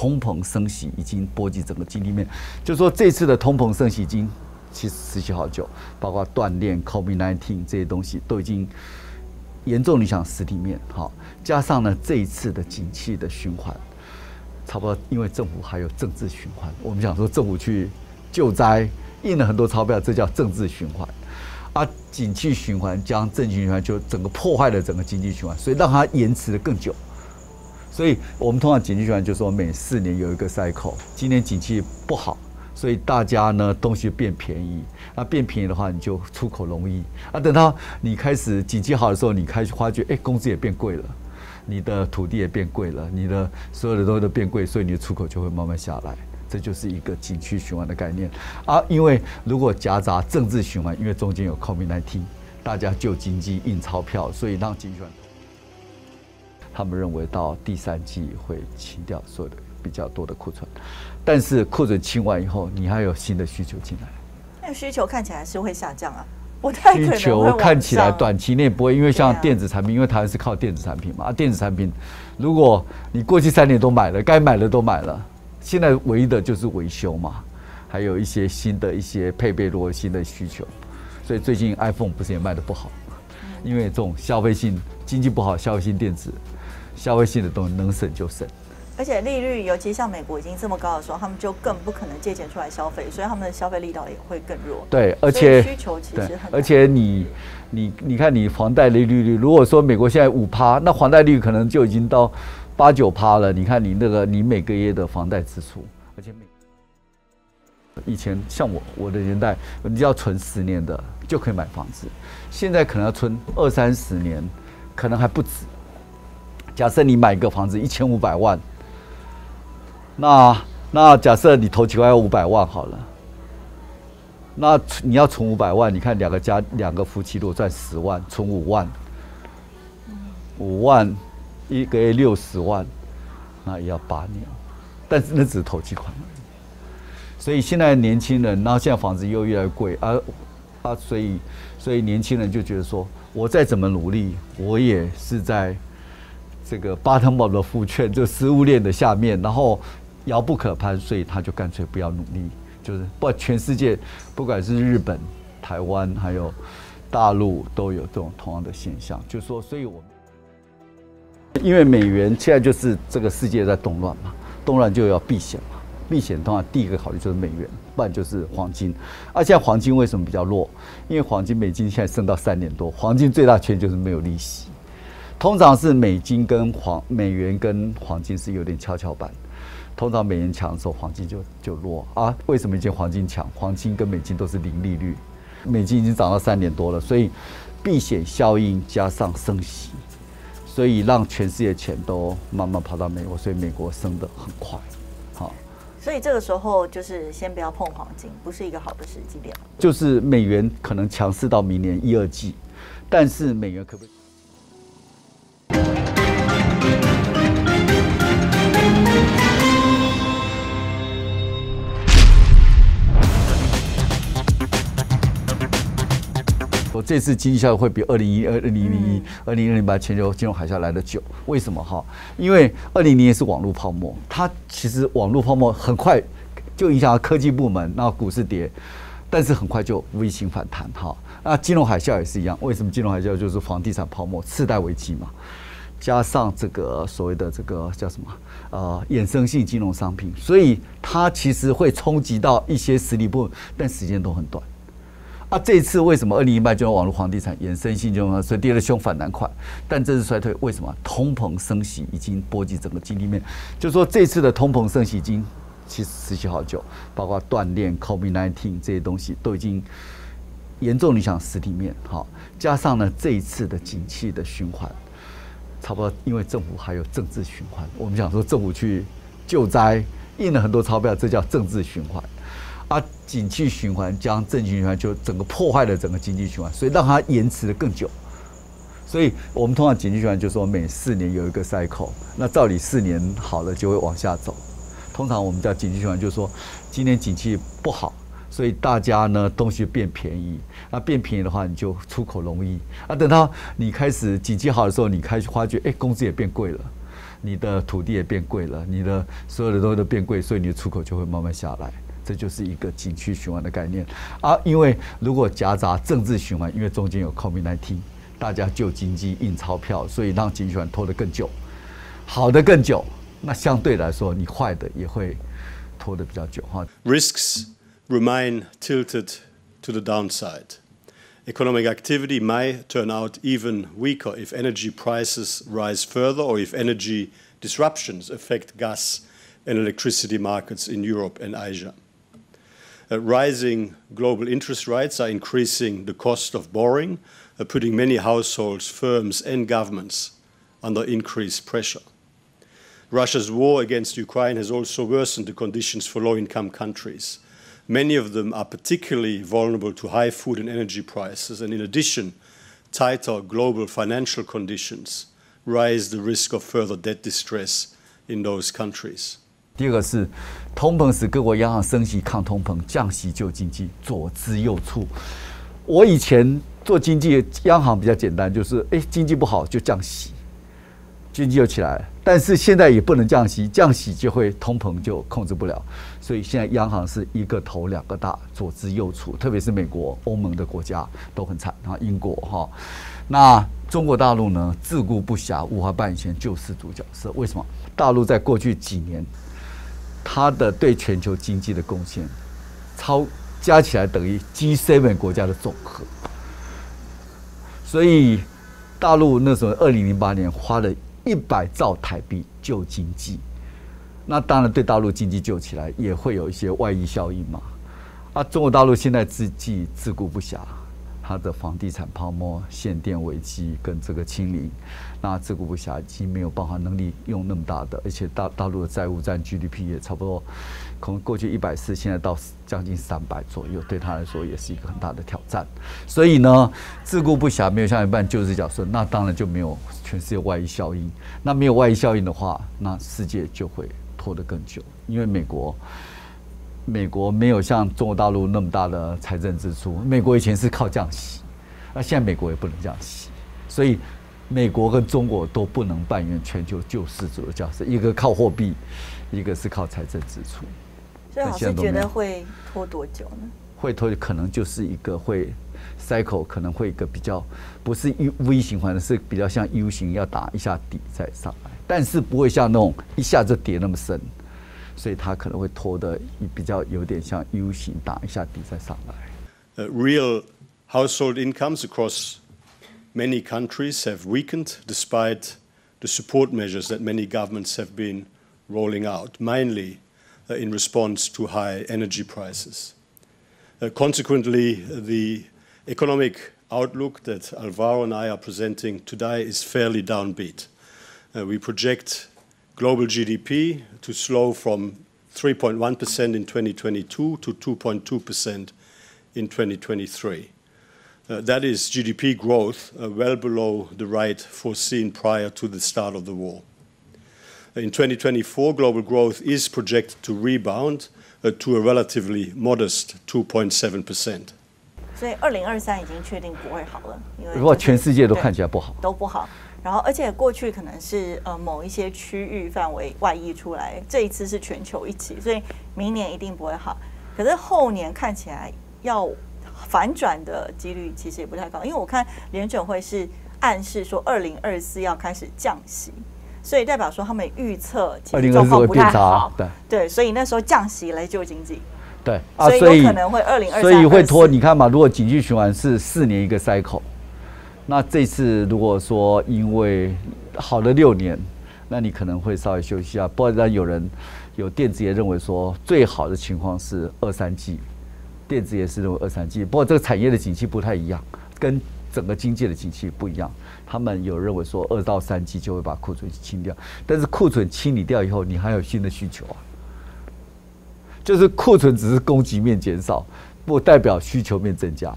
通膨升息已经波及整个经济面，就说这次的通膨升息已经其实持续好久，包括锻炼、COVID-19 这些东西都已经严重影响实体面。好，加上呢这一次的景气的循环，差不多因为政府还有政治循环，我们讲说政府去救灾印了很多钞票，这叫政治循环。啊，景气循环将政经循环就整个破坏了整个经济循环，所以让它延迟的更久。所以我们通常景气循环就说每四年有一个 cycle。今年景气不好，所以大家呢东西变便宜。那变便宜的话，你就出口容易。啊，等到你开始景气好的时候，你开始发觉，哎，工资也变贵了，你的土地也变贵了，你的所有的东西都变贵，所以你的出口就会慢慢下来。这就是一个景气循环的概念。啊，因为如果夹杂政治循环，因为中间有 COVID-19，大家救经济印钞票，所以让经济循环。他们认为到第三季会清掉所有的比较多的库存，但是库存清完以后，你还有新的需求进来。那需求看起来是会下降啊，不太可能需求看起来短期内不会，因为像电子产品，因为台湾是靠电子产品嘛。啊，电子产品，如果你过去三年都买了，该买的都买了，现在唯一的就是维修嘛，还有一些新的一些配备，如果新的需求，所以最近 iPhone 不是也卖的不好，因为这种消费性经济不好，消费性电子。消费性的东西能省就省，而且利率尤其像美国已经这么高的时候，他们就更不可能借钱出来消费，所以他们的消费力道也会更弱。对，而且需求其实很。而且你你你看，你房贷利率率，如果说美国现在五趴，那房贷率可能就已经到八九趴了。你看你那个你每个月的房贷支出，而且每以前像我我的年代，你要存十年的就可以买房子，现在可能要存二三十年，可能还不止。假设你买一个房子一千五百万，那那假设你投几万要五百万好了，那你要存五百万，你看两个家两个夫妻如果赚十万，存五万，五万一个月六十万，那也要八年，但是那只是投机款而已。所以现在年轻人，然后现在房子又越来越贵，啊啊，所以所以年轻人就觉得说，我再怎么努力，我也是在。这个巴特莫的父权，就食物链的下面，然后遥不可攀，所以他就干脆不要努力，就是不，全世界不管是日本、台湾还有大陆都有这种同样的现象，就是说，所以我们因为美元现在就是这个世界在动乱嘛，动乱就要避险嘛，避险的话第一个考虑就是美元，不然就是黄金。而现在黄金为什么比较弱？因为黄金美金现在升到三点多，黄金最大缺点就是没有利息。通常是美金跟黄美元跟黄金是有点跷跷板，通常美元强的时候，黄金就就弱啊。为什么以前黄金强？黄金跟美金都是零利率，美金已经涨到三点多了，所以避险效应加上升息，所以让全世界钱都慢慢跑到美国，所以美国升得很快。好，所以这个时候就是先不要碰黄金，不是一个好的时机点。就是美元可能强势到明年一二季，但是美元可不可以？我这次经济效益会比二零一二零零一二零零八全球金融海啸来的久，为什么哈？因为二零零一是网络泡沫，它其实网络泡沫很快就影响到科技部门，然后股市跌，但是很快就微型反弹哈。那金融海啸也是一样，为什么金融海啸就是房地产泡沫次贷危机嘛？加上这个所谓的这个叫什么呃衍生性金融商品，所以它其实会冲击到一些实力部分，但时间都很短。啊，这一次为什么二零一八就网络房地产衍生性金融所以跌的凶反弹快？但这次衰退为什么？通膨升息已经波及整个经济面，就是说这次的通膨升息已经其实持续好久，包括锻炼、COVID-19 这些东西都已经严重影响实体面。好，加上呢这一次的景气的循环，差不多因为政府还有政治循环，我们讲说政府去救灾印了很多钞票，这叫政治循环。啊，景气循环将政治循环就整个破坏了整个经济循环，所以让它延迟的更久。所以我们通常景气循环就说每四年有一个 cycle，那照理四年好了就会往下走。通常我们叫景气循环，就是说今年景气不好，所以大家呢东西变便宜，那变便宜的话你就出口容易。啊，等到你开始经济好的时候，你开始发觉，哎，工资也变贵了，你的土地也变贵了，你的所有的东西都变贵，所以你的出口就会慢慢下来。这就是一个景区循环的概念啊。因为如果夹杂政治循环，因为中间有 COVID-19，大家救经济印钞票，所以让经济循环拖得更久，好的更久。那相对来说，你坏的也会拖得比较久哈。Risks remain tilted to the downside. Economic activity may turn out even weaker if energy prices rise further or if energy disruptions affect gas and electricity markets in Europe and Asia. Uh, rising global interest rates are increasing the cost of borrowing, uh, putting many households, firms, and governments under increased pressure. Russia's war against Ukraine has also worsened the conditions for low income countries. Many of them are particularly vulnerable to high food and energy prices, and in addition, tighter global financial conditions raise the risk of further debt distress in those countries. 第二个是通膨使各国央行升息抗通膨，降息救经济，左支右绌。我以前做经济，央行比较简单，就是哎，经济不好就降息。经济又起来了， 但是现在也不能降息，降息就会通膨就控制不了，所以现在央行是一个头两个大，左支右绌，特别是美国、欧盟的国家都很惨然后，英国哈，那中国大陆呢，自顾不暇，无法扮演救世主角色。为什么？大陆在过去几年，它的对全球经济的贡献，超加起来等于 G7 国家的总和，所以大陆那时候二零零八年花了。一百兆台币救经济，那当然对大陆经济救起来也会有一些外溢效应嘛。啊，中国大陆现在自己自顾不暇。它的房地产泡沫、限电危机跟这个清零，那自顾不暇，已经没有办法能力用那么大的，而且大大陆的债务占 GDP 也差不多，可能过去一百四，现在到将近三百左右，对他来说也是一个很大的挑战。所以呢，自顾不暇，没有像一半救世角色，那当然就没有全世界外溢效应。那没有外溢效应的话，那世界就会拖得更久，因为美国。美国没有像中国大陆那么大的财政支出。美国以前是靠降息，那现在美国也不能降息，所以美国跟中国都不能扮演全球救世主的角色。一个靠货币，一个是靠财政支出。所以老师觉得会拖多久呢？会拖，可能就是一个会 cycle，可能会一个比较不是 U V 型环的，是比较像 U 型，要打一下底再上来，但是不会像那种一下就跌那么深。所以它可能会拖的比较有点像 U 型，打一下底再上来。Real household incomes across many countries have weakened despite the support measures that many governments have been rolling out, mainly in response to high energy prices. Consequently, the economic outlook that Alvaro and I are presenting today is fairly downbeat. We project global GDP to slow from 3.1% in 2022 to 2.2% in 2023. Uh, that is GDP growth uh, well below the rate foreseen prior to the start of the war. In 2024, global growth is projected to rebound uh, to a relatively modest 2.7%. 所以，二零二三已经确定不会好了，因为如果全世界都看起来不好，都不好。然后，而且过去可能是呃某一些区域范围外溢出来，这一次是全球一起，所以明年一定不会好。可是后年看起来要反转的几率其实也不太高，因为我看联准会是暗示说二零二四要开始降息，所以代表说他们预测其实状况不太好。对对，所以那时候降息来救经济。对啊，所以可能会二零二，所以会拖。你看嘛，如果经济循环是四年一个 cycle。那这次如果说因为好了六年，那你可能会稍微休息一下。不然有人有电子业认为说最好的情况是二三季，电子业是认为二三季。不过这个产业的景气不太一样，跟整个经济的景气不一样。他们有认为说二到三季就会把库存清掉，但是库存清理掉以后，你还有新的需求啊。就是库存只是供给面减少，不代表需求面增加。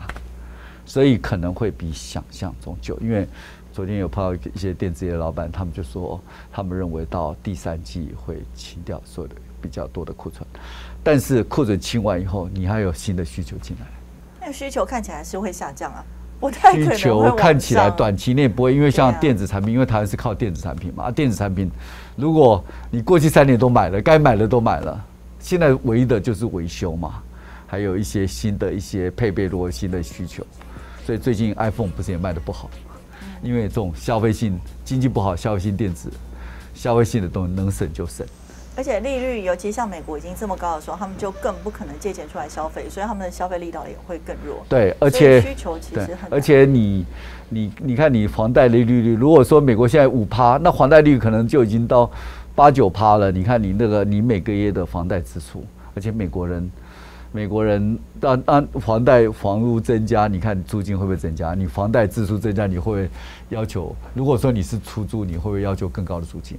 所以可能会比想象中久，因为昨天有碰到一些电子业老板，他们就说他们认为到第三季会清掉所有的比较多的库存，但是库存清完以后，你还有新的需求进来，那需求看起来是会下降啊。需求看起来短期内不会，因为像电子产品，因为台湾是靠电子产品嘛，啊电子产品，如果你过去三年都买了，该买的都买了，现在唯一的就是维修嘛，还有一些新的一些配备，如果新的需求，所以最近 iPhone 不是也卖的不好，因为这种消费性经济不好，消费性电子，消费性的东西能省就省。而且利率，尤其像美国已经这么高的时候，他们就更不可能借钱出来消费，所以他们的消费力道也会更弱。对，而且需求其实很，而且你你你看，你房贷利率率，如果说美国现在五趴，那房贷率可能就已经到八九趴了。你看你那个你每个月的房贷支出，而且美国人美国人按按房贷房屋增加，你看租金会不会增加？你房贷支出增加，你会不会要求？如果说你是出租，你会不会要求更高的租金？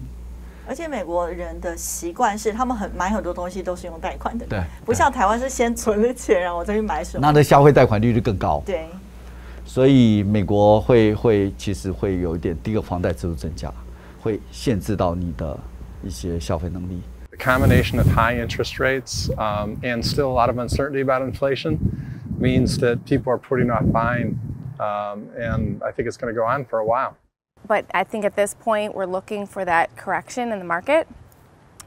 而且美国人的习惯是，他们很买很多东西都是用贷款的，对不像台湾是先存了钱，然后我再去买什么。那的消费贷款利率更高。对，所以美国会会其实会有一点，第一个房贷支出增加，会限制到你的一些消费能力。The combination of high interest rates um, and still a lot of uncertainty about inflation means that people are putting off buying, um, and I think it's going to go on for a while. But I think at this point, we're looking for that correction in the market,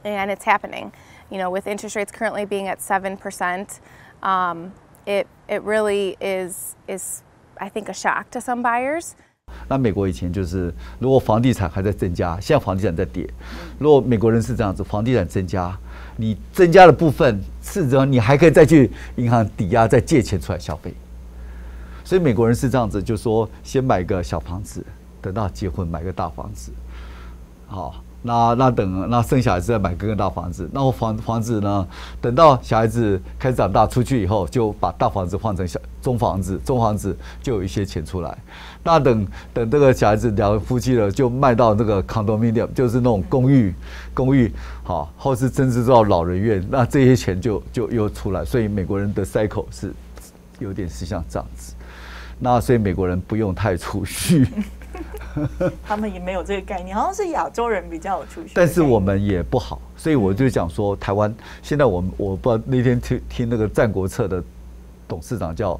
and it's happening. You know, with interest rates currently being at 7%, um, it, it really is, is, I think, a shock to some buyers. 那美国以前就是，如果房地产还在增加，现在房地产在跌。如果美国人是这样子，房地产增加，你增加的部分，事实上你还可以再去银行抵押，再借钱出来消费。所以美国人是这样子，就说先买个小房子， 等到结婚买个大房子，好，那那等那生小孩子再买个大房子，那我房房子呢，等到小孩子开始长大出去以后，就把大房子换成小中房子，中房子就有一些钱出来。那等等这个小孩子两个夫妻了，就卖到那个 condominium，就是那种公寓，公寓好，或是甚至到老人院，那这些钱就就又出来。所以美国人的 cycle 是有点是像这样子。那所以美国人不用太储蓄。他们也没有这个概念，好像是亚洲人比较有储蓄的概念。但是我们也不好，所以我就讲说，台湾现在我们我不知道那天听听那个《战国策》的董事长叫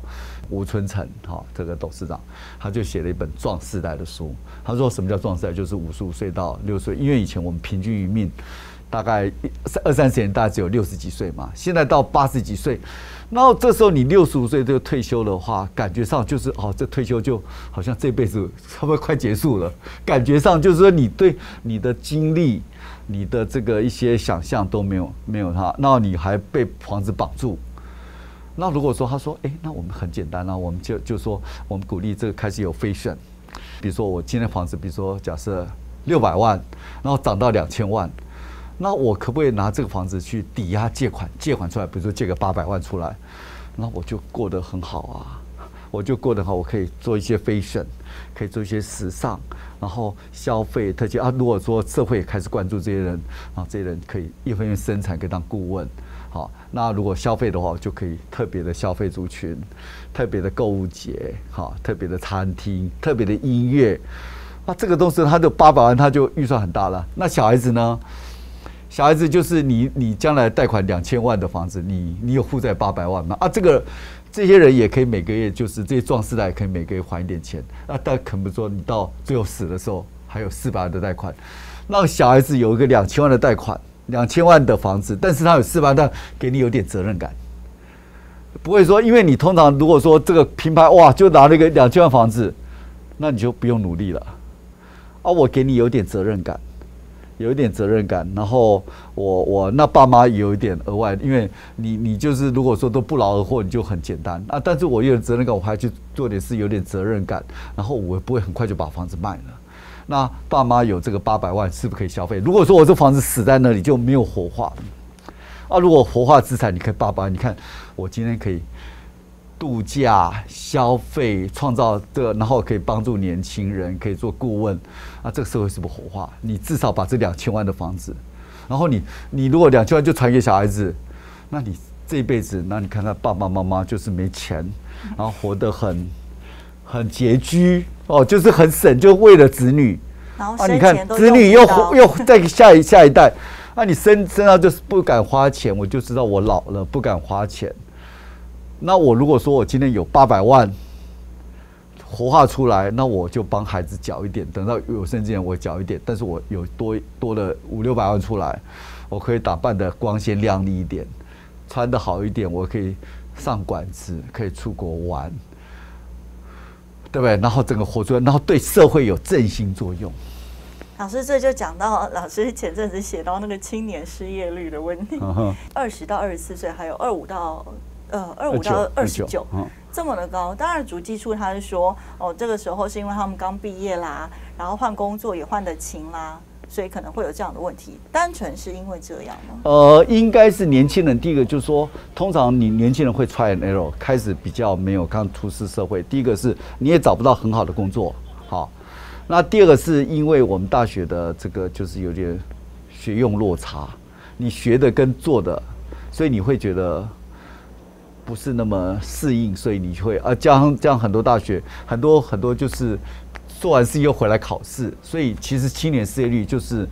吴春成，哈，这个董事长他就写了一本《壮世代》的书。他说什么叫壮世代？就是五十五岁到六十岁，因为以前我们平均余命大概一二三十年，大概只有六十几岁嘛，现在到八十几岁。然后这时候你六十五岁就退休的话，感觉上就是哦，这退休就好像这辈子 差不多快结束了。感觉上就是说你对你的经历、你的这个一些想象都没有没有它，那你还被房子绑住。那如果说他说，哎，那我们很简单啊，我们就就说我们鼓励这个开始有 fashion，比如说我今天房子，比如说假设六百万，然后涨到两千万，那我可不可以拿这个房子去抵押借款，借款出来，比如说借个八百万出来，那我就过得很好啊，我就过得好，我可以做一些 fashion，可以做一些时尚，然后消费特辑啊。如果说社会也开始关注这些人，啊，这些人可以一方面生产，可以当顾问。好，那如果消费的话，就可以特别的消费族群，特别的购物节，好，特别的餐厅，特别的音乐，啊，这个东西他就八百万，他就预算很大了。那小孩子呢？小孩子就是你，你将来贷款两千万的房子，你你有负债八百万吗？啊，这个这些人也可以每个月，就是这些壮士贷可以每个月还一点钱。那但可不说你到最后死的时候还有四百万的贷款，让小孩子有一个两千万的贷款，两千万的房子，但是他有四百万，但给你有点责任感。不会说，因为你通常如果说这个品牌哇，就拿了一个两千万房子，那你就不用努力了。啊，我给你有点责任感，有一点责任感，然后我我那爸妈有一点额外，因为你你就是如果说都不劳而获，你就很简单啊。但是我有责任感，我还去做点事，有点责任感，然后我不会很快就把房子卖了。那爸妈有这个八百万，是不是可以消费？如果说我这房子死在那里就没有活化，啊，如果活化资产，你可以爸爸，你看我今天可以度假、消费、创造这，然后可以帮助年轻人，可以做顾问，啊，这个社会是不是活化？你至少把这两千万的房子，然后你你如果两千万就传给小孩子，那你这一辈子，那你看他爸爸妈妈就是没钱，然后活得很很拮据哦，就是很省，就为了子女。然后啊，你看子女又又再下一下一代，啊，你身身上就是不敢花钱，我就知道我老了不敢花钱。那我如果说我今天有八百万，活化出来，那我就帮孩子缴一点，等到有生之年我缴一点，但是我有多多了五六百万出来，我可以打扮的光鲜亮丽一点，穿的好一点，我可以上馆子，可以出国玩，对不对？然后整个活出来，然后对社会有振兴作用。老师，这就讲到老师前阵子写到那个青年失业率的问题，二十到二十四岁，还有二五到呃二五到二十九，这么的高。当然，主计处他是说，哦，这个时候是因为他们刚毕业啦，然后换工作也换得勤啦，所以可能会有这样的问题。单纯是因为这样吗？呃，应该是年轻人。第一个就是说，通常你年轻人会 try and error，开始比较没有刚出师社会。第一个是你也找不到很好的工作，好。那第二个是因为我们大学的这个就是有点学用落差，你学的跟做的，所以你会觉得不是那么适应，所以你会啊，加上这样很多大学很多很多就是做完事又回来考试，所以其实青年失业率就是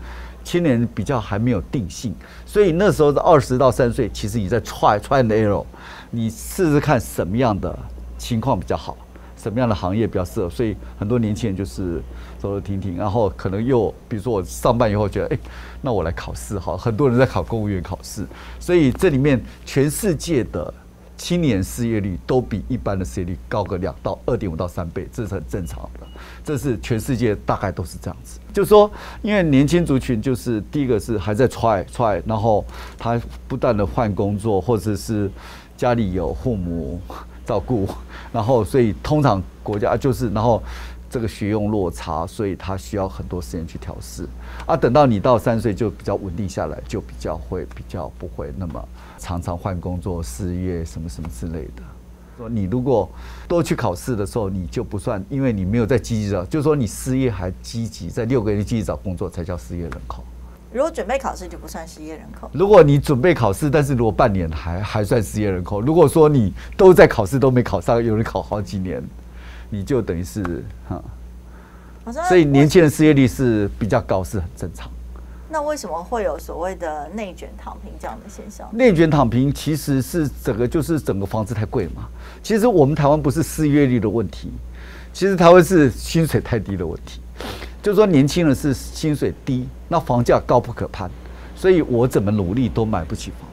青年比较还没有定性，所以那时候的二十到三岁，其实你在 try try and error，你试试看什么样的情况比较好。什么样的行业比较适合？所以很多年轻人就是走走停停，然后可能又比如说我上班以后觉得，哎，那我来考试好。很多人在考公务员考试，所以这里面全世界的青年失业率都比一般的失业率高个两到二点五到三倍，这是很正常的。这是全世界大概都是这样子。就是说，因为年轻族群就是第一个是还在 try try，然后他不断的换工作，或者是家里有父母。照顾，然后所以通常国家就是，然后这个学用落差，所以他需要很多时间去调试。啊，等到你到三岁就比较稳定下来，就比较会比较不会那么常常换工作、失业什么什么之类的。说你如果多去考试的时候，你就不算，因为你没有在积极找，就是说你失业还积极，在六个月积极找工作才叫失业人口。如果准备考试就不算失业人口。如果你准备考试，但是如果半年还还算失业人口。如果说你都在考试都没考上，有人考好几年，你就等于是哈。所以年轻人失业率是比较高，是很正常。那为什么会有所谓的内卷躺平这样的现象？内卷躺平其实是整个就是整个房子太贵嘛。其实我们台湾不是失业率的问题，其实台湾是薪水太低的问题。就是说，年轻人是薪水低，那房价高不可攀，所以我怎么努力都买不起房子，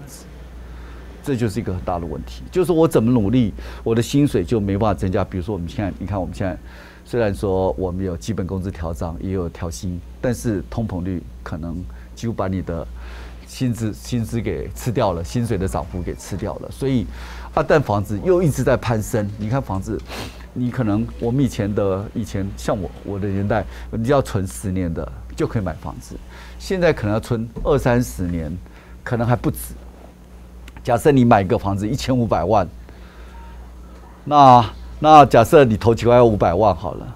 这就是一个很大的问题。就是我怎么努力，我的薪水就没办法增加。比如说，我们现在，你看我们现在，虽然说我们有基本工资调涨，也有调薪，但是通膨率可能几乎把你的薪资薪资给吃掉了，薪水的涨幅给吃掉了。所以，啊，但房子又一直在攀升。你看房子。你可能我们以前的以前像我我的年代，你要存十年的就可以买房子，现在可能要存二三十年，可能还不止。假设你买一个房子一千五百万，那那假设你投几万要五百万好了，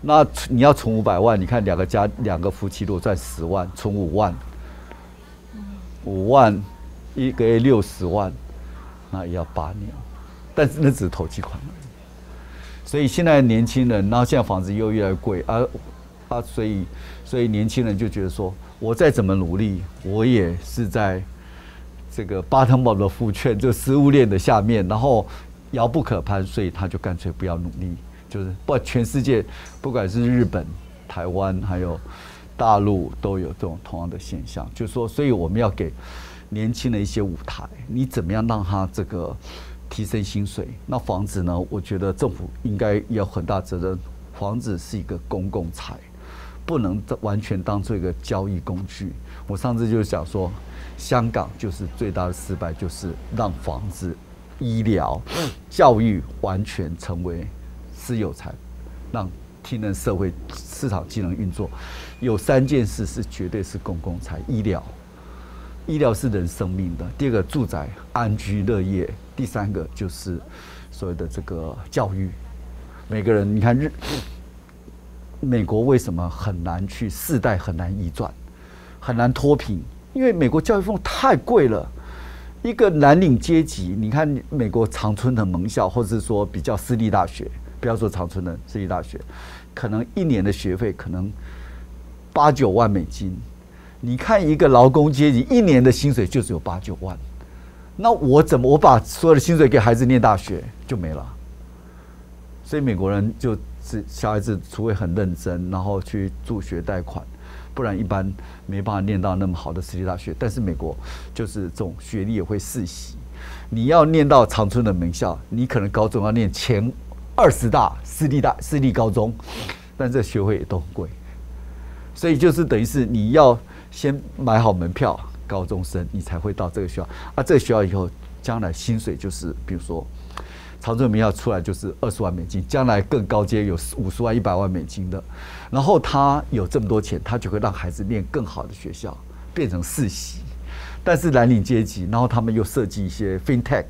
那你要存五百万，你看两个家两个夫妻如果赚十万，存五万，五万一个月六十万，那也要八年。但是那只是投机款而已。所以现在年轻人，然后现在房子又越来越贵，啊啊，所以所以年轻人就觉得说，我再怎么努力，我也是在这个巴腾堡的富券，就食物链的下面，然后遥不可攀，所以他就干脆不要努力，就是不全世界，不管是日本、台湾还有大陆，都有这种同样的现象，就是说，所以我们要给年轻的一些舞台，你怎么样让他这个。提升薪水，那房子呢？我觉得政府应该有很大责任。房子是一个公共财，不能完全当做一个交易工具。我上次就想说，香港就是最大的失败，就是让房子、医疗、教育完全成为私有财，让体能社会市场机能运作。有三件事是绝对是公共财：医疗。医疗是人生命的。第二个，住宅安居乐业。第三个就是所谓的这个教育。每个人，你看日美国为什么很难去世代很难移转，很难脱贫？因为美国教育费太贵了。一个蓝领阶级，你看美国常春藤盟校，或者是说比较私立大学，不要说常春藤私立大学，可能一年的学费可能八九万美金。你看一个劳工阶级一年的薪水就只有八九万，那我怎么我把所有的薪水给孩子念大学就没了？所以美国人就是小孩子，除非很认真，然后去助学贷款，不然一般没办法念到那么好的私立大学。但是美国就是这种学历也会世袭，你要念到长春的名校，你可能高中要念前二十大私立大私立高中，但这学费也都很贵，所以就是等于是你要先买好门票，高中生你才会到这个学校啊。这个学校以后将来薪水就是，比如说常春名校出来就是二十万美金，将来更高阶有五十万、一百万美金的，然后他有这么多钱，他就会让孩子念更好的学校，变成世袭。但是蓝领阶级，然后他们又设计一些 FinTech，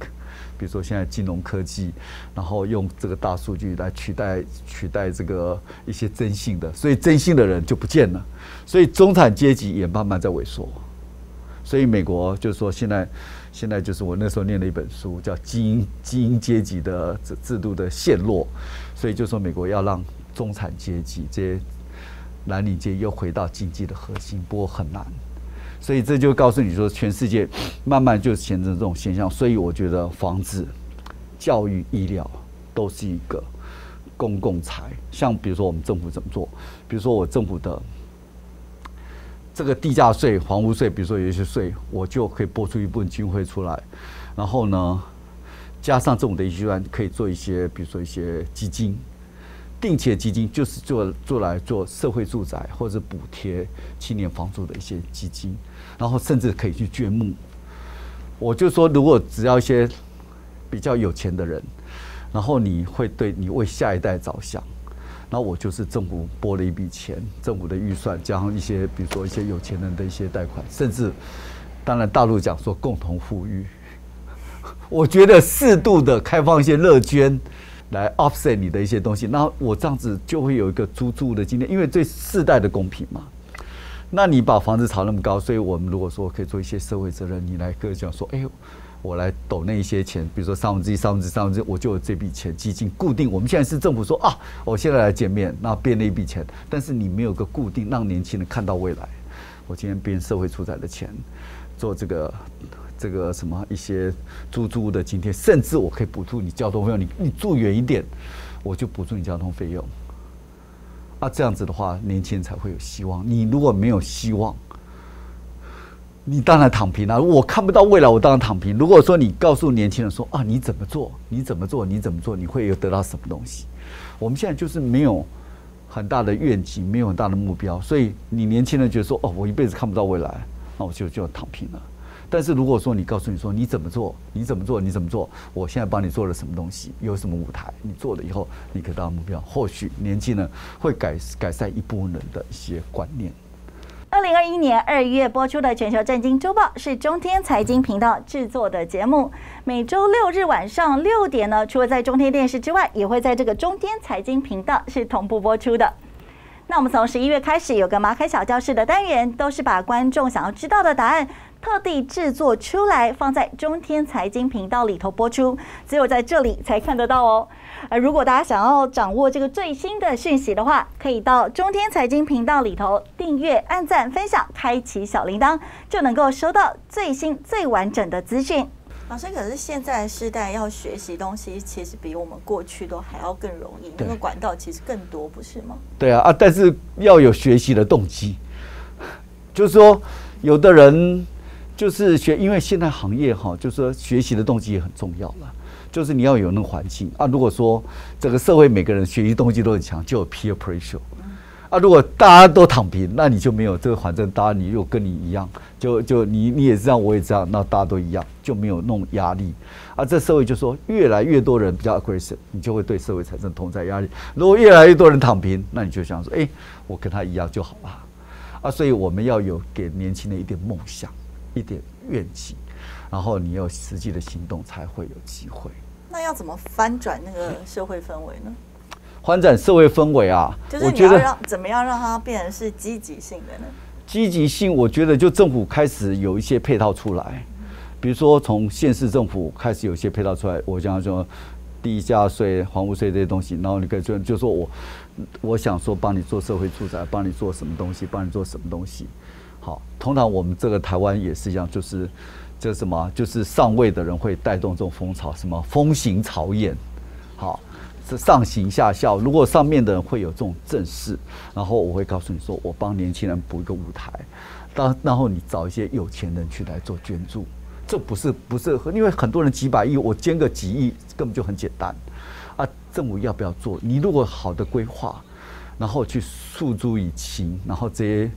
比如说现在金融科技，然后用这个大数据来取代取代这个一些征信的，所以征信的人就不见了，所以中产阶级也慢慢在萎缩。所以美国就是说现在现在就是我那时候念了一本书，叫《精英精英阶级的制制度的陷落》，所以就说美国要让中产阶级这些蓝领阶级又回到经济的核心，不过很难。所以这就告诉你说，全世界慢慢就形成这种现象。所以我觉得房子、教育、医疗都是一个公共财。像比如说我们政府怎么做？比如说我政府的这个地价税、房屋税，比如说有一些税，我就可以拨出一部分经费出来，然后呢，加上这种的预算，可以做一些，比如说一些基金。定期的基金就是做做来做社会住宅或者补贴青年房租的一些基金，然后甚至可以去捐募。我就说，如果只要一些比较有钱的人，然后你会对你为下一代着想，那我就是政府拨了一笔钱，政府的预算加上一些比如说一些有钱人的一些贷款，甚至当然大陆讲说共同富裕，我觉得适度的开放一些乐捐。来 offset 你的一些东西，那我这样子就会有一个租住的经验，因为这世代的公平嘛。那你把房子炒那么高，所以我们如果说可以做一些社会责任，你来跟讲说，哎呦，我来抖那一些钱，比如说三分之一、三分之一三分之一，我就有这笔钱基金固定。我们现在是政府说啊，我现在来见面，那变了一笔钱，但是你没有个固定，让年轻人看到未来。我今天变社会住宅的钱，做这个。这个什么一些租租的津贴，甚至我可以补助你交通费用。你你住远一点，我就补助你交通费用。啊，这样子的话，年轻人才会有希望。你如果没有希望，你当然躺平了。我看不到未来，我当然躺平。如果说你告诉年轻人说啊，你怎么做？你怎么做？你怎么做？你会有得到什么东西？我们现在就是没有很大的愿景，没有很大的目标，所以你年轻人觉得说哦，我一辈子看不到未来，那我就就要躺平了。但是如果说你告诉你说你怎么做，你怎么做，你怎么做，我现在帮你做了什么东西，有什么舞台，你做了以后，你可以达到目标，或许年轻人会改改善一部分人的一些观念。二零二一年二月播出的《全球震惊周报》是中天财经频道制作的节目，每周六日晚上六点呢，除了在中天电视之外，也会在这个中天财经频道是同步播出的。那我们从十一月开始有个马凯小教室的单元，都是把观众想要知道的答案。特地制作出来，放在中天财经频道里头播出，只有在这里才看得到哦。而如果大家想要掌握这个最新的讯息的话，可以到中天财经频道里头订阅、按赞、分享、开启小铃铛，就能够收到最新、最完整的资讯。老师，可是现在时代要学习东西，其实比我们过去都还要更容易，那个管道其实更多，不是吗？对啊，啊，但是要有学习的动机，就是说，有的人。就是学，因为现在行业哈，就是说学习的动机也很重要了。就是你要有那个环境啊。如果说这个社会每个人学习动机都很强，就有 peer pressure 啊。如果大家都躺平，那你就没有这个反正大家你又跟你一样，就就你你也这样，我也这样，那大家都一样，就没有那种压力啊。这社会就说越来越多人比较 aggressive，你就会对社会产生同在压力。如果越来越多人躺平，那你就想说，哎，我跟他一样就好了啊。所以我们要有给年轻人一点梦想。一点愿景，然后你有实际的行动，才会有机会。那要怎么翻转那个社会氛围呢？翻转社会氛围啊，就是你要让怎么样让它变成是积极性的呢？积极性，我觉得就政府开始有一些配套出来，比如说从县市政府开始有一些配套出来，我讲说地价税、房屋税这些东西，然后你可以就就说我我想说帮你做社会住宅，帮你做什么东西，帮你做什么东西。好，通常我们这个台湾也是一样，就是这什么，就是上位的人会带动这种风潮，什么风行草偃，好，上行下效。如果上面的人会有这种正视，然后我会告诉你说，我帮年轻人补一个舞台，当然后你找一些有钱人去来做捐助，这不是不是，因为很多人几百亿，我捐个几亿根本就很简单啊。政府要不要做？你如果好的规划，然后去诉诸于情，然后这些。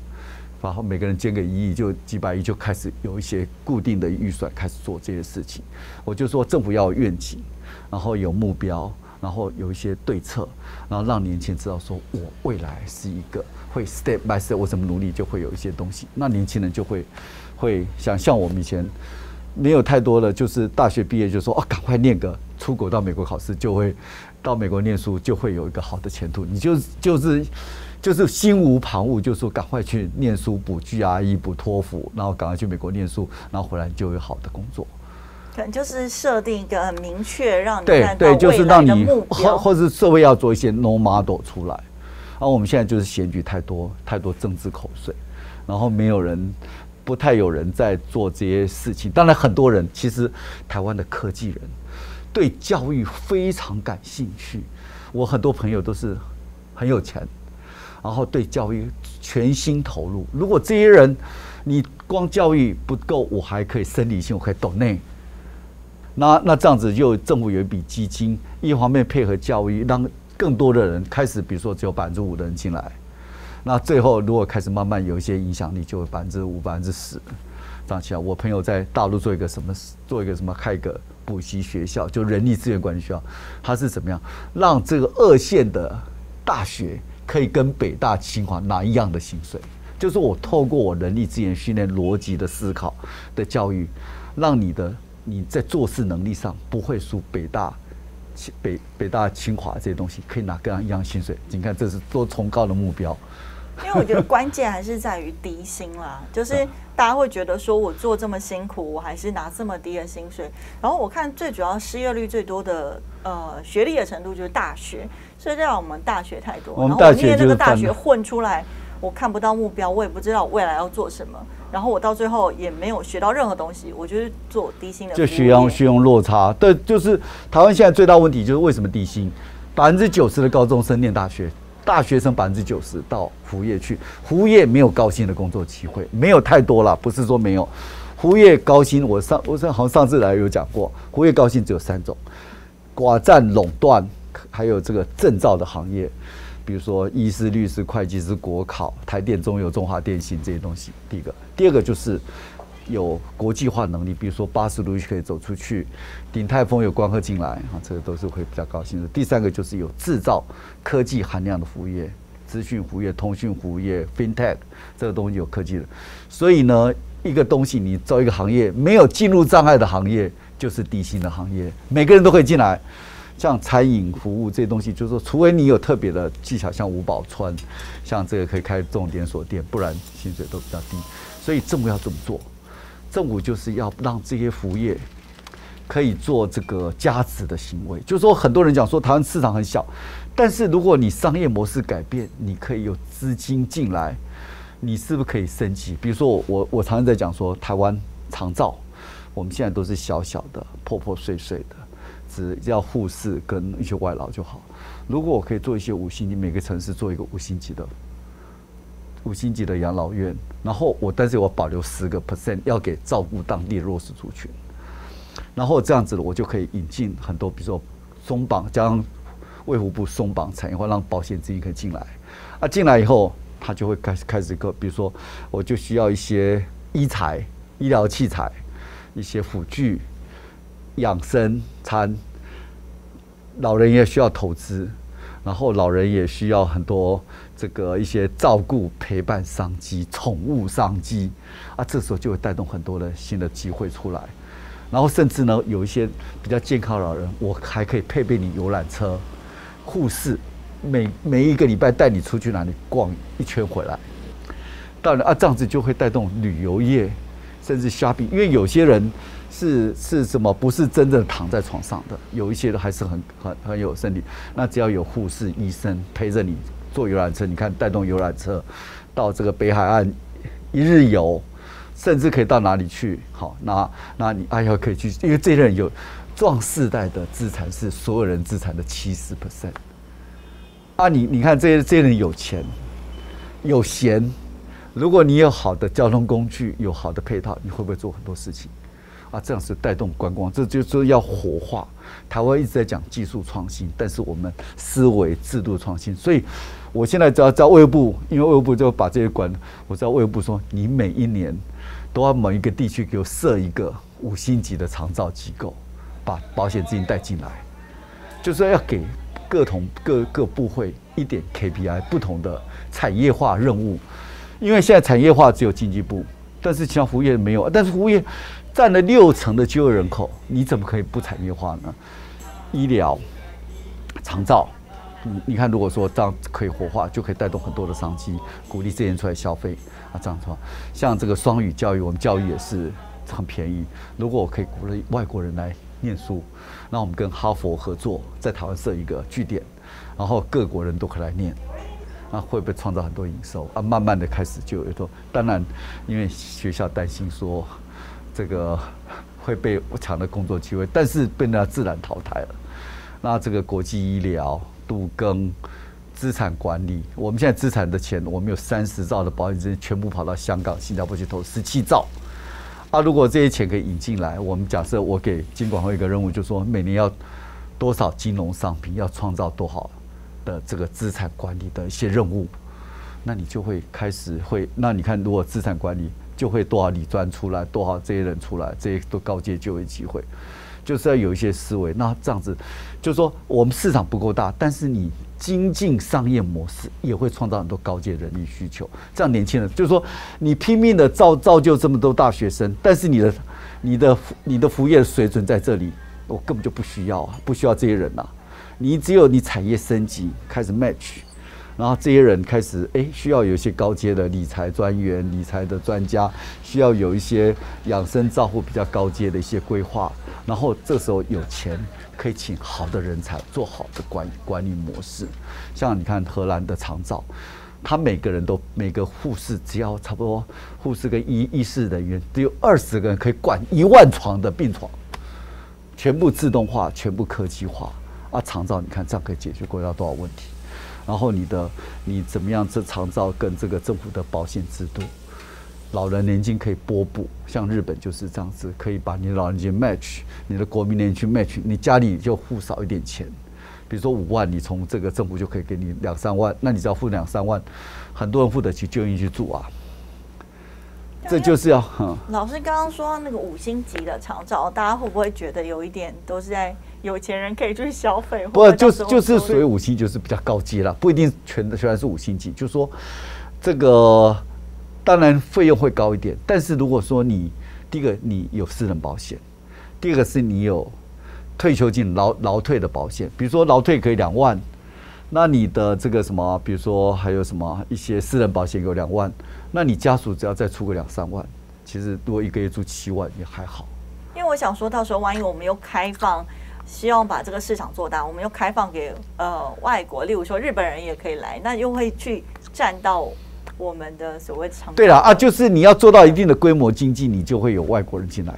然后每个人捐个一亿，就几百亿就开始有一些固定的预算开始做这些事情。我就说政府要有愿景，然后有目标，然后有一些对策，然后让年轻人知道说我未来是一个会 step by step，我怎么努力就会有一些东西。那年轻人就会会想像我们以前没有太多的，就是大学毕业就说哦，赶快念个出国到美国考试，就会到美国念书，就会有一个好的前途。你就就是。就是心无旁骛，就说赶快去念书，补 GRE，补托福，然后赶快去美国念书，然后回来就有好的工作。可能就是设定一个很明确，让你对对，就是让你或或是社会要做一些 no model 出来。然后我们现在就是选举太多太多政治口水，然后没有人不太有人在做这些事情。当然很多人其实台湾的科技人对教育非常感兴趣，我很多朋友都是很有钱。然后对教育全心投入。如果这些人，你光教育不够，我还可以生理性，我可以懂内。那那这样子就政府有一笔基金，一方面配合教育，让更多的人开始，比如说只有百分之五的人进来。那最后如果开始慢慢有一些影响力，就会百分之五、百分之十这样起来。我朋友在大陆做一个什么，做一个什么开一个补习学校，就人力资源管理学校，他是怎么样让这个二线的大学。可以跟北大、清华拿一样的薪水，就是我透过我人力资源训练、逻辑的思考的教育，让你的你在做事能力上不会输北大、北北大、清华这些东西，可以拿跟他一样薪水。你看，这是多崇高的目标。因为我觉得关键还是在于低薪啦，就是大家会觉得说我做这么辛苦，我还是拿这么低的薪水。然后我看最主要失业率最多的呃学历的程度就是大学。所以让我们大学太多，然后我念那个大学混出来，我看不到目标，我也不知道未来要做什么，然后我到最后也没有学到任何东西，我就是做低薪的。就需要需要落差，对，就是台湾现在最大问题就是为什么低薪？百分之九十的高中生念大学，大学生百分之九十到服务业去，服务业没有高薪的工作机会，没有太多了，不是说没有，服务业高薪，我上我上好像上次来有讲过，服务业高薪只有三种，寡占垄断。还有这个证照的行业，比如说医师、律师、会计师、国考、台电、中油、中华电信这些东西。第一个，第二个就是有国际化能力，比如说八十度可以走出去，顶泰丰有光刻进来啊，这个都是会比较高兴的。第三个就是有制造科技含量的服务业，资讯服务业、通讯服务业、FinTech 这个东西有科技的。所以呢，一个东西你造一个行业，没有进入障碍的行业，就是低薪的行业，每个人都可以进来。像餐饮服务这些东西，就是说，除非你有特别的技巧，像吴宝川，像这个可以开重点锁店，不然薪水都比较低。所以政府要这么做？政府就是要让这些服务业可以做这个加值的行为。就是说，很多人讲说台湾市场很小，但是如果你商业模式改变，你可以有资金进来，你是不是可以升级？比如说，我我我常常在讲说，台湾长照，我们现在都是小小的、破破碎碎的。只要护士跟一些外劳就好。如果我可以做一些五星级，每个城市做一个五星级的五星级的养老院，然后我但是我保留十个 percent 要给照顾当地弱势族群，然后这样子我就可以引进很多，比如说松绑，将卫福部松绑产业化，让保险资金可以进来。啊，进来以后，他就会开始开始个，比如说我就需要一些医材、医疗器材、一些辅具。养生餐，老人也需要投资，然后老人也需要很多这个一些照顾陪伴商机、宠物商机啊，这时候就会带动很多的新的机会出来，然后甚至呢，有一些比较健康老人，我还可以配备你游览车、护士，每每一个礼拜带你出去哪里逛一圈回来，当然啊，这样子就会带动旅游业，甚至 shopping，因为有些人。是是什么？不是真正躺在床上的，有一些都还是很很很有身体。那只要有护士、医生陪着你坐游览车，你看带动游览车到这个北海岸一日游，甚至可以到哪里去？好，那那你哎呀可以去，因为这些人有壮世代的资产是所有人资产的七十 percent。啊，你你看这些这些人有钱有闲，如果你有好的交通工具，有好的配套，你会不会做很多事情？啊，这样是带动观光，这就是要活化。台湾一直在讲技术创新，但是我们思维制度创新，所以我现在只要在卫部，因为卫部就把这些管，我在卫部说，你每一年都要某一个地区给我设一个五星级的长照机构，把保险资金带进来，就是要给各同各各部会一点 KPI 不同的产业化任务，因为现在产业化只有经济部，但是其他服务业没有，但是服务业。占了六成的就业人口，你怎么可以不产业化呢？医疗、长照，你你看，如果说这样可以活化，就可以带动很多的商机，鼓励这些人出来消费啊，这样子。像这个双语教育，我们教育也是很便宜。如果我可以鼓励外国人来念书，那我们跟哈佛合作，在台湾设一个据点，然后各国人都可以来念，那会不会创造很多营收啊？慢慢的开始就有多，当然，因为学校担心说。这个会被抢的工作机会，但是被那自然淘汰了。那这个国际医疗、杜更、资产管理，我们现在资产的钱，我们有三十兆的保险资金，全部跑到香港、新加坡去投十七兆。啊，如果这些钱可以引进来，我们假设我给金管会一个任务，就说每年要多少金融商品，要创造多少的这个资产管理的一些任务，那你就会开始会，那你看如果资产管理。就会多少理专出来，多少这些人出来，这些都高阶就业机会，就是要有一些思维。那这样子，就是说我们市场不够大，但是你精进商业模式也会创造很多高阶人力需求。这样年轻人就是说，你拼命的造造就这么多大学生，但是你的、你的、你的服务业水准在这里，我根本就不需要啊，不需要这些人呐。你只有你产业升级开始 match。然后这些人开始哎，需要有一些高阶的理财专员、理财的专家，需要有一些养生照护比较高阶的一些规划。然后这时候有钱可以请好的人才做好的管管理模式。像你看荷兰的长照，他每个人都每个护士只要差不多，护士跟医医师人员只有二十个人可以管一万床的病床，全部自动化，全部科技化。啊，长照你看这样可以解决国家多少问题？然后你的你怎么样？这长照跟这个政府的保险制度，老人年金可以拨补，像日本就是这样子，可以把你老人金 match 你的国民年金 match，你家里就付少一点钱，比如说五万，你从这个政府就可以给你两三万，那你只要付两三万，很多人付得起就愿意去住啊。这就是要。老师刚刚说那个五星级的长照，大家会不会觉得有一点都是在？有钱人可以去消费，不就是就是属于五星，就是比较高阶了，不一定全的全是五星级。就是说，这个当然费用会高一点，但是如果说你第一个你有私人保险，第二个是你有退休金劳劳退的保险，比如说劳退可以两万，那你的这个什么，比如说还有什么一些私人保险有两万，那你家属只要再出个两三万，其实如果一个月住七万也还好。因为我想说到时候万一我们又开放。希望把这个市场做大，我们又开放给呃外国，例如说日本人也可以来，那又会去占到我们的所谓长。对了啊，就是你要做到一定的规模经济，你就会有外国人进来。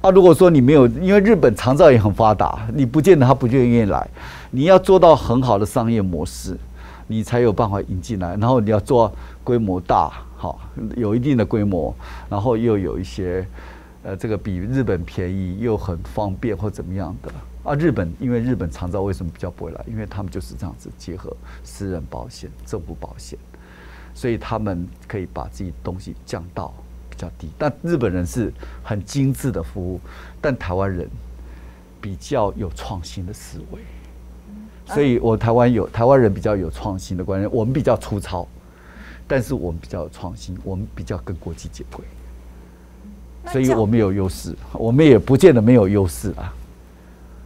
啊，如果说你没有，因为日本长照也很发达，你不见得他不愿意来。你要做到很好的商业模式，你才有办法引进来。然后你要做规模大，好，有一定的规模，然后又有一些。呃，这个比日本便宜又很方便或怎么样的啊？日本因为日本长照为什么比较不会来？因为他们就是这样子结合私人保险、政府保险，所以他们可以把自己东西降到比较低。但日本人是很精致的服务，但台湾人比较有创新的思维，所以我台湾有台湾人比较有创新的观念，我们比较粗糙，但是我们比较有创新，我们比较跟国际接轨。所以我们有优势，我们也不见得没有优势啊。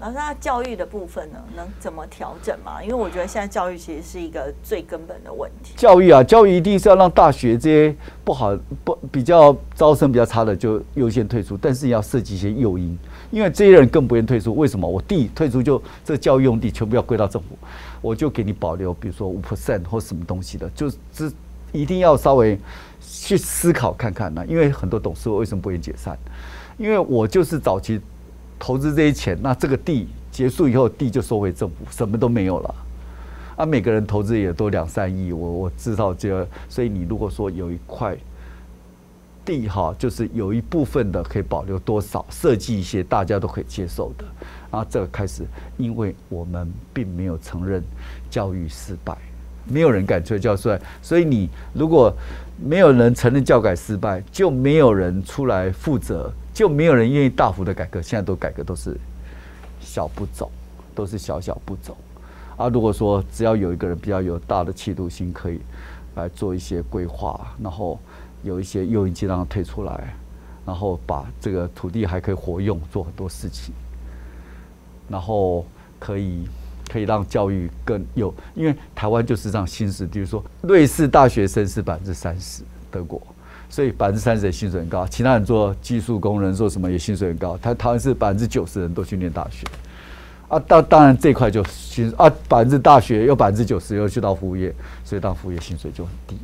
老师，那教育的部分呢，能怎么调整吗？因为我觉得现在教育其实是一个最根本的问题。教育啊，教育一定是要让大学这些不好、不比较招生比较差的就优先退出，但是要设计一些诱因，因为这些人更不愿退出。为什么？我地退出就这教育用地全部要归到政府，我就给你保留，比如说五 percent 或什么东西的，就这一定要稍微去思考看看呢，因为很多董事会为什么不愿意解散？因为我就是早期投资这些钱，那这个地结束以后，地就收回政府，什么都没有了。啊，每个人投资也都两三亿，我我知道这个，所以你如果说有一块地哈，就是有一部分的可以保留多少，设计一些大家都可以接受的，然后这个开始，因为我们并没有承认教育失败，没有人敢推教出来，所以你如果没有人承认教改失败，就没有人出来负责，就没有人愿意大幅的改革，现在都改革都是小步走，都是小小步走。啊，如果说只要有一个人比较有大的企图心，可以来做一些规划，然后有一些诱因剂让他推出来，然后把这个土地还可以活用，做很多事情，然后可以可以让教育更有，因为台湾就是这样新式，比如说瑞士大学生是百分之三十，德国，所以百分之三十的薪水很高，其他人做技术工人做什么也薪水很高，他台湾是百分之九十人都去念大学。啊，当当然这块就薪啊，百分之大学又百分之九十又去到服务业，所以当服务业薪水就很低。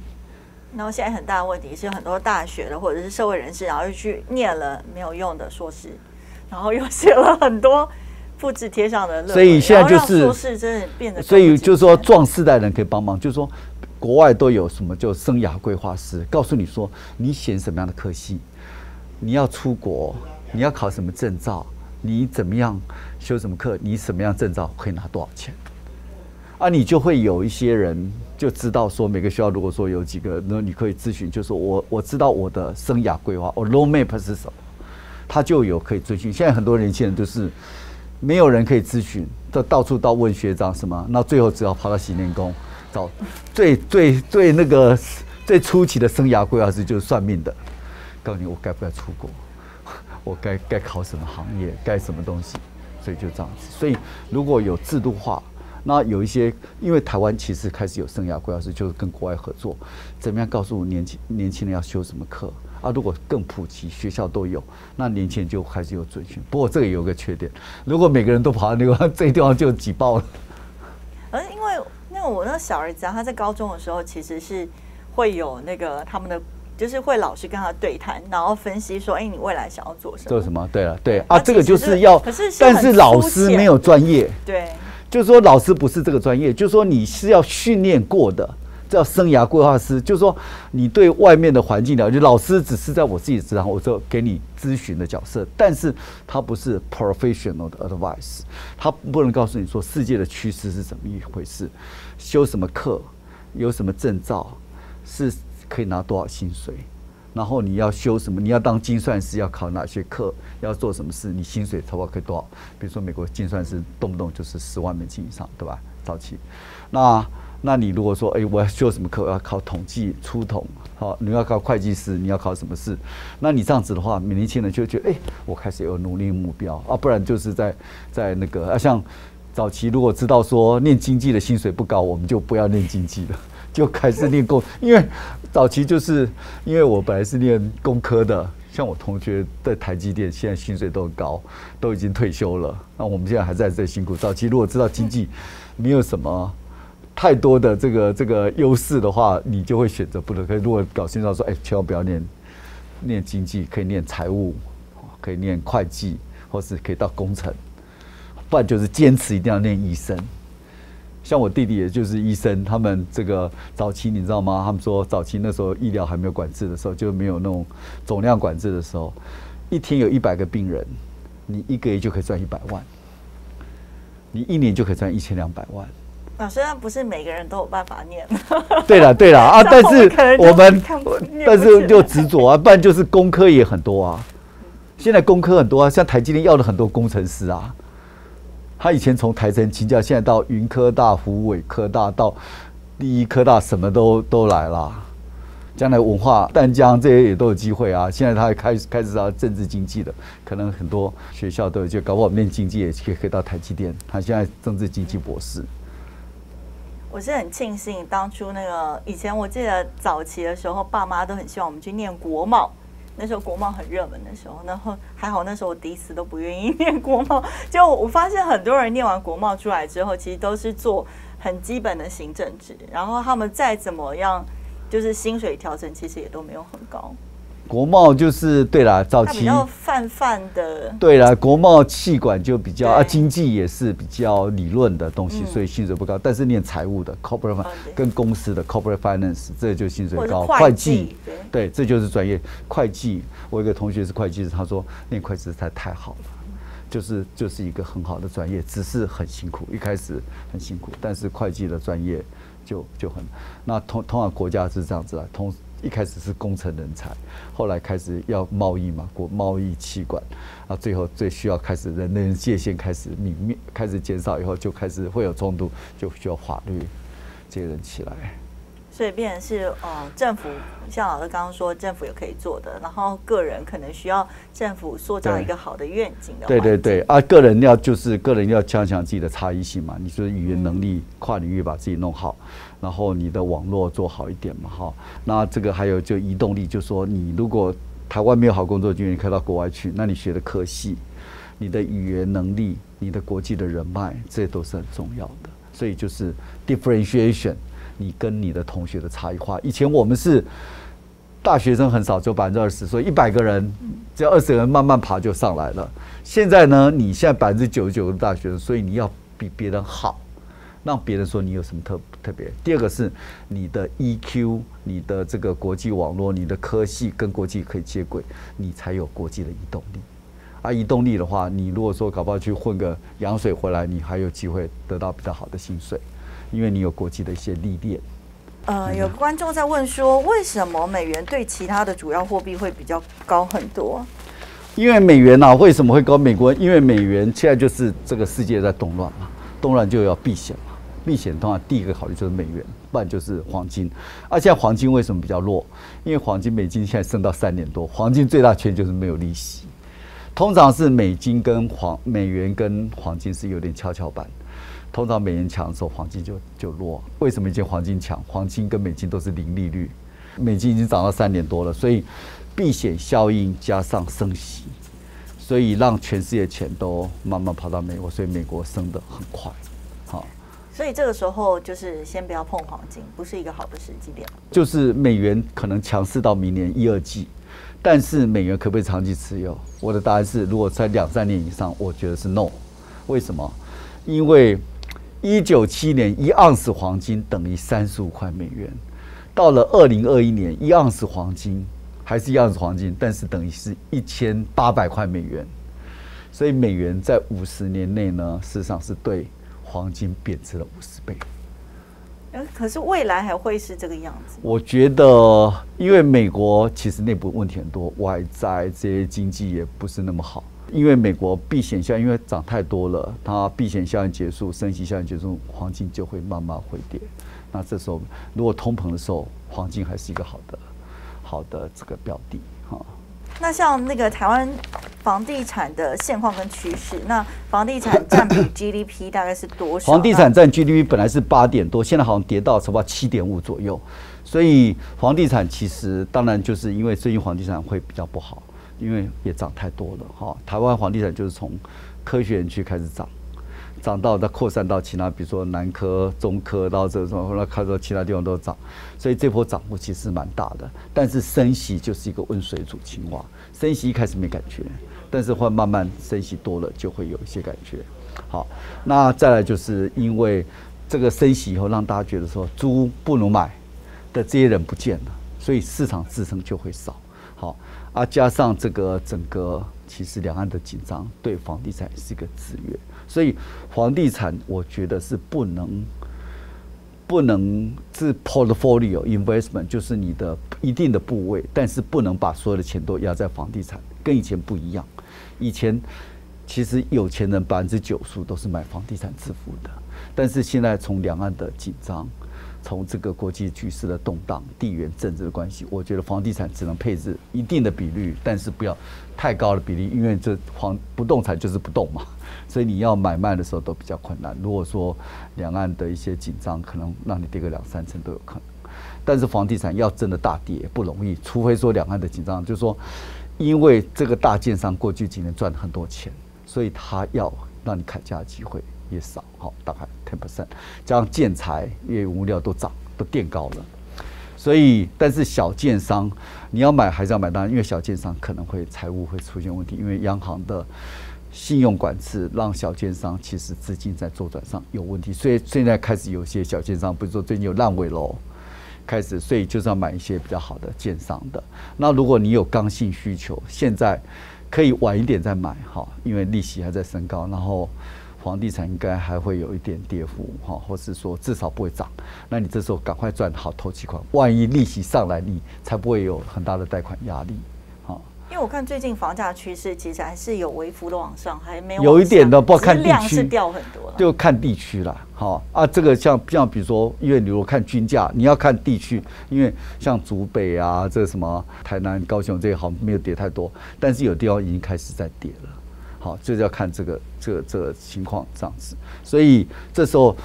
然后现在很大的问题是，很多大学的或者是社会人士，然后又去念了没有用的硕士，然后又写了很多复制贴上的，所以现在就是硕士真的变得，所以就是说壮世代人可以帮忙，就是说国外都有什么就生涯规划师，告诉你说你选什么样的科系，你要出国，你要考什么证照。你怎么样修什么课？你什么样证照可以拿多少钱？啊，你就会有一些人就知道说，每个学校如果说有几个，那你可以咨询，就是我我知道我的生涯规划，我 road map 是什么，他就有可以咨询。现在很多年轻人都是没有人可以咨询，都到处到问学长什么，那最后只好跑到洗练工找最最最那个最初期的生涯规划师，就是算命的，告诉你我该不该出国。我该该考什么行业，该什么东西，所以就这样子。所以如果有制度化，那有一些，因为台湾其实开始有生涯规划师，就是跟国外合作，怎么样告诉年轻年轻人要修什么课啊？如果更普及，学校都有，那年轻人就开始有准训。不过这个有个缺点，如果每个人都跑到那个 这地方就挤爆了。我那个小儿子啊，他在高中的时候其实是会有那个他们的。就是会老师跟他对谈，然后分析说：“哎，你未来想要做什么？做什么？对了，对啊，这个就是要，可是但是老师没有专业，对，就是说老师不是这个专业，就是说你是要训练过的，叫生涯规划师，就是说你对外面的环境了解。老师只是在我自己职场，我就给你咨询的角色，但是他不是 professional 的 advice，他不能告诉你说世界的趋势是怎么一回事，修什么课，有什么证照是。”可以拿多少薪水？然后你要修什么？你要当精算师要考哪些课？要做什么事？你薪水差不多可以多少？比如说美国精算师动不动就是十万美金以上，对吧？早期，那那你如果说，哎，我要修什么课？我要考统计出统，好，你要考会计师，你要考什么事？那你这样子的话，年轻人就觉得，哎，我开始有努力目标啊，不然就是在在那个啊，像早期如果知道说念经济的薪水不高，我们就不要念经济了。就开始念工，因为早期就是因为我本来是念工科的，像我同学在台积电，现在薪水都很高，都已经退休了。那我们现在还在这辛苦。早期如果知道经济没有什么太多的这个这个优势的话，你就会选择不能。可如果搞清楚说，哎，千万不要念念经济，可以念财务，可以念会计，或是可以到工程，不然就是坚持一定要念医生。像我弟弟，也就是医生，他们这个早期你知道吗？他们说早期那时候医疗还没有管制的时候，就没有那种总量管制的时候，一天有一百个病人，你一个月就可以赚一百万，你一年就可以赚一千两百万。啊，虽然不是每个人都有办法念。对了对了啊，但是我们但是就执着啊，不然就是工科也很多啊。现在工科很多啊，像台积电要了很多工程师啊。他以前从台城请教，现在到云科大、湖尾科大，到第一科大，什么都都来了。将来文化、淡江这些也都有机会啊。现在他开始开始到政治经济的，可能很多学校都有，就搞不好念经济也可以可以到台积电。他现在政治经济博士。我是很庆幸当初那个以前，我记得早期的时候，爸妈都很希望我们去念国贸。那时候国贸很热门的时候，然后还好那时候我第一次都不愿意念国贸，就我发现很多人念完国贸出来之后，其实都是做很基本的行政职，然后他们再怎么样就是薪水调整其实也都没有很高。国贸就是对啦，早期比较泛泛的，对啦，国贸气管就比较啊，经济也是比较理论的东西，嗯所以薪水不高。但是念财务的 corporate 哦跟公司的 corporate finance，这就薪水高。会计对对，这就是专业会计。我有一个同学是会计师，他说念会计实在太好了。就是就是一个很好的专业，只是很辛苦，一开始很辛苦，但是会计的专业就就很那通通常国家是这样子啊，通一开始是工程人才，后来开始要贸易嘛，国贸易气管，啊，最后最需要开始人类界限开始泯灭，开始减少以后，就开始会有冲突，就需要法律接人起来。所以变成是呃政府，像老师刚刚说，政府也可以做的，然后个人可能需要政府塑造一个好的愿景的对对对，啊，个人要就是个人要加强自己的差异性嘛。你说语言能力跨领域把自己弄好，然后你的网络做好一点嘛，哈。那这个还有就移动力，就说你如果台湾没有好工作经验，你可以到国外去，那你学的科系、你的语言能力、你的国际的人脉，这都是很重要的。所以就是 differentiation，你跟你的同学的差异化。以前我们是大学生很少，只有百分之二十，所以一百个人，只要二十个人慢慢爬就上来了。现在呢，你现在百分之九十九的大学生，所以你要比别人好，让别人说你有什么特特别。第二个是你的 EQ，你的这个国际网络，你的科系跟国际可以接轨，你才有国际的移动力。啊，移动力的话，你如果说搞不好去混个洋水回来，你还有机会得到比较好的薪水，因为你有国际的一些历练。呃，有观众在问说，为什么美元对其他的主要货币会比较高很多？因为美元啊，为什么会高？美国因为美元现在就是这个世界在动乱嘛，动乱就要避险嘛，避险的话，第一个考虑就是美元，不然就是黄金。而现在黄金为什么比较弱？因为黄金美金现在升到三点多，黄金最大缺就是没有利息。通常是美金跟黄美元跟黄金是有点跷跷板，通常美元强的时候，黄金就就弱。为什么以前黄金强？黄金跟美金都是零利率，美金已经涨到三点多了，所以避险效应加上升息，所以让全世界钱都慢慢跑到美国，所以美国升得很快。所以这个时候就是先不要碰黄金，不是一个好的时机点。就是美元可能强势到明年一二季，但是美元可不可以长期持有？我的答案是，如果在两三年以上，我觉得是 no。为什么？因为一九七年一盎司黄金等于三十五块美元，到了二零二一年一盎司黄金还是一盎司黄金，但是等于是一千八百块美元。所以美元在五十年内呢，事实上是对黄金贬值了五十倍。呃可是未来还会是这个样子？我觉得，因为美国其实内部问题很多，外在这些经济也不是那么好。因为美国避险效应，因为涨太多了，它避险效应结束，升息效应结束，黄金就会慢慢回跌。那这时候，如果通膨的时候，黄金还是一个好的、好的这个标的哈。那像那个台湾房地产的现况跟趋势，那房地产占比 GDP 大概是多少？房地产占 GDP 本来是八点多，现在好像跌到差不多七点五左右。所以房地产其实当然就是因为最近房地产会比较不好，因为也涨太多了哈。台湾房地产就是从科学园区开始涨，涨到再扩散到其他，比如说南科、中科到这种，后来看到其他地方都涨，所以这波涨幅其实蛮大的。但是升息就是一个温水煮青蛙，升息一开始没感觉，但是会慢慢升息多了就会有一些感觉。好，那再来就是因为这个升息以后，让大家觉得说租不如买的这些人不见了，所以市场支撑就会少。好啊，加上这个整个其实两岸的紧张对房地产是一个制约，所以房地产我觉得是不能不能是 portfolio investment，就是你的一定的部位，但是不能把所有的钱都压在房地产，跟以前不一样。以前其实有钱人百分之九十都是买房地产致富的，但是现在从两岸的紧张，从这个国际局势的动荡、地缘政治的关系，我觉得房地产只能配置一定的比率，但是不要太高的比例，因为这房不动产就是不动嘛，所以你要买卖的时候都比较困难。如果说两岸的一些紧张，可能让你跌个两三成都有可能。但是房地产要真的大跌不容易，除非说两岸的紧张，就是说，因为这个大建商过去几年赚了很多钱，所以他要让你砍价的机会也少，好，大概 ten percent，加上建材、业原物料都涨，都垫高了，所以，但是小建商你要买还是要买？当然，因为小建商可能会财务会出现问题，因为央行的信用管制让小建商其实资金在周转上有问题，所以现在开始有些小建商，比如说最近有烂尾楼，开始，所以就是要买一些比较好的建商的。那如果你有刚性需求，现在可以晚一点再买哈，因为利息还在升高，然后。房地产应该还会有一点跌幅哈，或是说至少不会涨。那你这时候赶快赚好投期款，万一利息上来，你才不会有很大的贷款压力。因为我看最近房价趋势其实还是有微幅的往上，还没有有一点的，不看地区是掉很多了，就看地区了。好啊，这个像像比如说，因为你如果看均价，你要看地区，因为像竹北啊，这什么台南、高雄这些好没有跌太多，但是有地方已经开始在跌了。好，就是要看这个这个这个情况这样子，所以这时候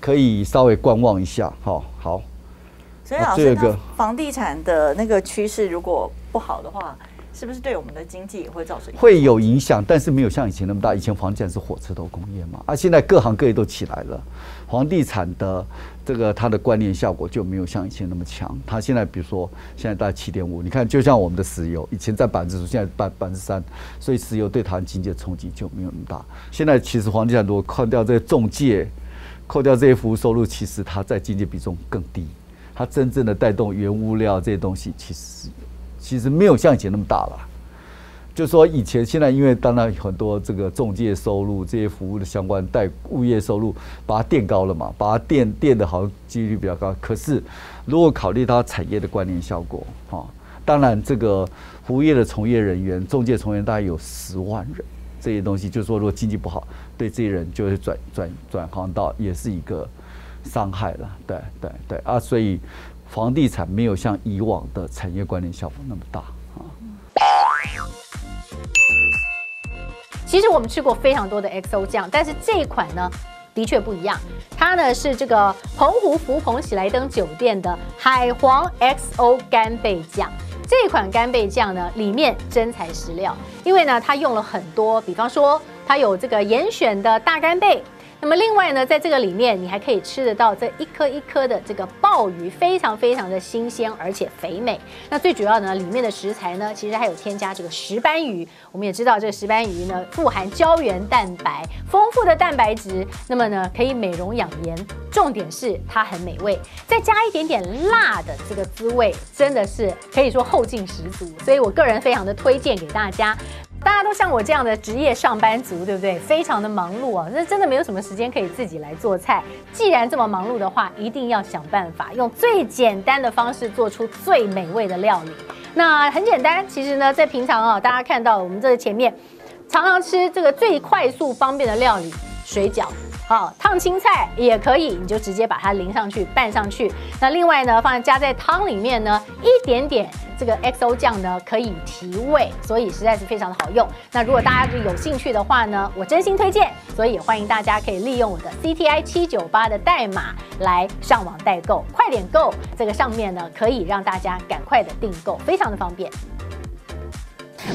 可以稍微观望一下。好，好。所以老师，那房地产的那个趋势如果不好的话。是不是对我们的经济也会造成会有影响？但是没有像以前那么大。以前房地产是火车头工业嘛，啊，现在各行各业都起来了，房地产的这个它的关联效果就没有像以前那么强。它现在比如说现在大概七点五，你看就像我们的石油，以前在百分之十，现在百百分之三，所以石油对它经济的冲击就没有那么大。现在其实房地产如果扣掉这些中介，扣掉这些服务收入，其实它在经济比重更低。它真正的带动原物料这些东西，其实是。其实没有像以前那么大了，就说以前现在因为当然很多这个中介收入这些服务的相关带物业收入把它垫高了嘛，把它垫垫的好几率比较高。可是如果考虑到产业的关联效果哈，当然这个服务业的从业人员、中介从业人大概有十万人，这些东西就是说如果经济不好，对这些人就会转转转行到也是一个伤害了。对对对啊，所以。房地产没有像以往的产业关联效果那么大啊。其实我们吃过非常多的 XO 酱，但是这一款呢，的确不一样。它呢是这个澎湖福朋喜来登酒店的海皇 XO 干贝酱。这款干贝酱呢，里面真材实料，因为呢它用了很多，比方说它有这个严选的大干贝。那么另外呢，在这个里面，你还可以吃得到这一颗一颗的这个鲍鱼，非常非常的新鲜，而且肥美。那最主要呢，里面的食材呢，其实还有添加这个石斑鱼。我们也知道，这个石斑鱼呢，富含胶原蛋白，丰富的蛋白质，那么呢，可以美容养颜。重点是它很美味，再加一点点辣的这个滋味，真的是可以说后劲十足。所以我个人非常的推荐给大家。大家都像我这样的职业上班族，对不对？非常的忙碌啊，那真的没有什么时间可以自己来做菜。既然这么忙碌的话，一定要想办法用最简单的方式做出最美味的料理。那很简单，其实呢，在平常啊，大家看到我们这个前面常常吃这个最快速方便的料理——水饺。好，烫青菜也可以，你就直接把它淋上去拌上去。那另外呢，放在加在汤里面呢，一点点这个 XO 酱呢，可以提味，所以实在是非常的好用。那如果大家有兴趣的话呢，我真心推荐，所以欢迎大家可以利用我的 CTI 七九八的代码来上网代购，快点购，这个上面呢可以让大家赶快的订购，非常的方便。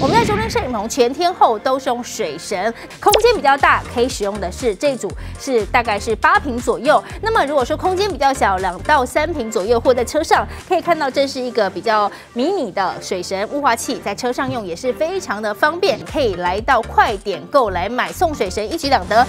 我们在周边摄影棚全天候都是用水神，空间比较大，可以使用的是这组是大概是八平左右。那么如果说空间比较小，两到三平左右，或在车上可以看到，这是一个比较迷你的水神雾化器，在车上用也是非常的方便，可以来到快点购来买送水神，一举两得。